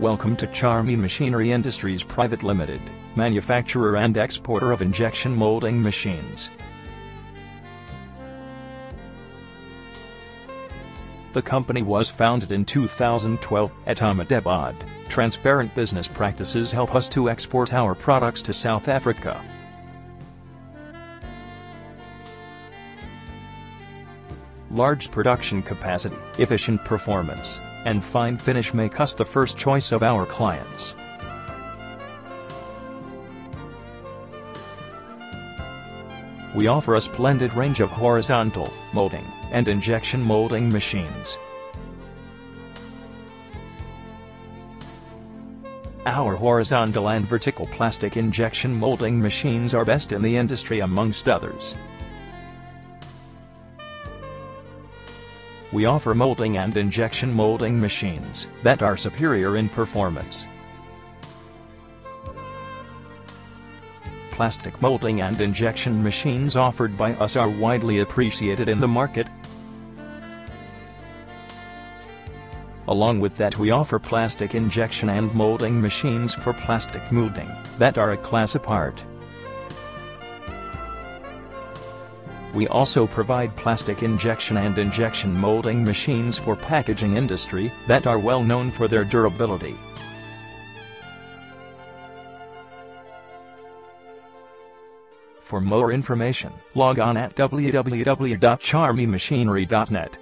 Welcome to Charmi Machinery Industries Private Limited, manufacturer and exporter of injection molding machines. The company was founded in 2012 at Ahmedabad. Transparent business practices help us to export our products to South Africa. Large production capacity, efficient performance, and fine finish make us the first choice of our clients. We offer a splendid range of horizontal, molding, and injection molding machines. Our horizontal and vertical plastic injection molding machines are best in the industry amongst others. We offer molding and injection molding machines that are superior in performance. Plastic molding and injection machines offered by us are widely appreciated in the market. Along with that we offer plastic injection and molding machines for plastic molding that are a class apart. We also provide plastic injection and injection molding machines for packaging industry that are well known for their durability. For more information, log on at www.charmimachinery.net.